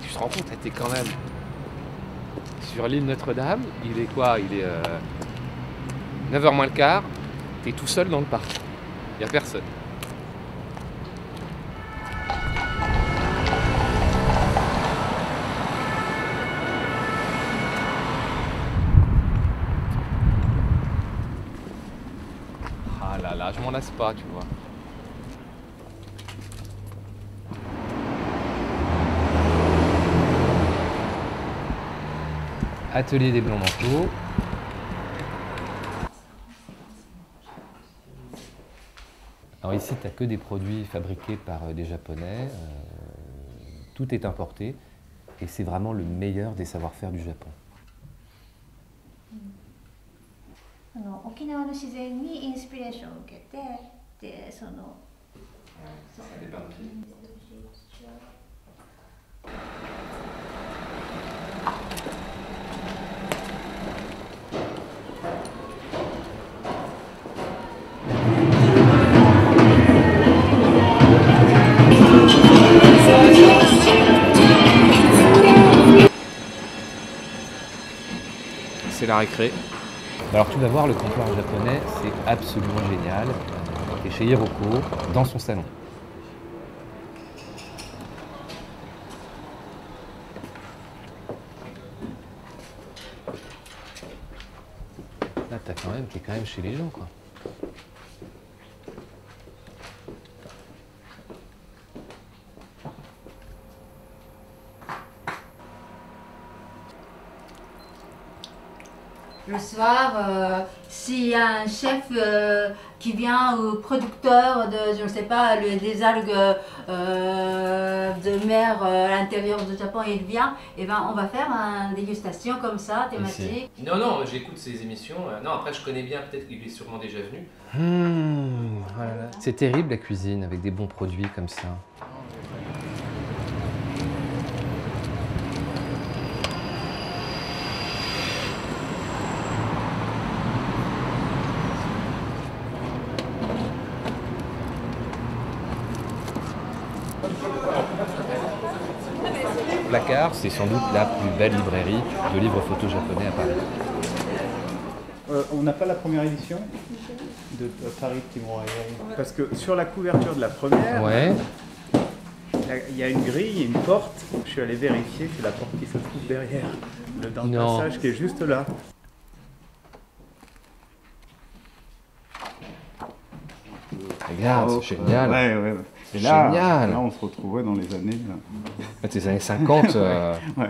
Tu te rends compte, t'es quand même sur l'île Notre-Dame. Il est quoi? Il est 9h moins le quart. T'es tout seul dans le parc. Il n'y a personne. Je m'en lasse pas, tu vois. Atelier des blancs manteaux. Alors ici, tu n'as que des produits fabriqués par euh, des Japonais. euh, tout est importé et c'est vraiment le meilleur des savoir-faire du Japon. あの沖縄の自然にインスピレーションを受けてでそのそう C'est la récré. Alors tout d'abord, le comptoir japonais, c'est absolument génial. Et chez Hiroko, dans son salon. Là, t'as quand même, t'es quand même chez les gens, quoi. Le soir, euh, s'il y a un chef euh, qui vient ou producteur de, je ne sais pas, le- des algues euh, de mer euh, à l'intérieur du Japon, il vient, et ben on va faire une dégustation comme ça, thématique. Non, non, j'écoute ces émissions. Non, après, je connais bien, peut-être qu'il est sûrement déjà venu. C'est terrible la cuisine avec des bons produits comme ça. Placard, c'est sans doute la plus belle librairie de livres photos japonais à Paris. Euh, on n'a pas la première édition de euh, Paris Timor Parce que sur la couverture de la première, Ouais. il y a- il y a une grille et une porte. Je suis allé vérifier, c'est la porte qui se trouve derrière, le- dans le Non. passage qui est juste là. Regarde, Oh, c'est génial. Ouais, ouais. ouais. Et là, Génial. là, on se retrouvait dans les années. là. Des années 50. euh, Ouais.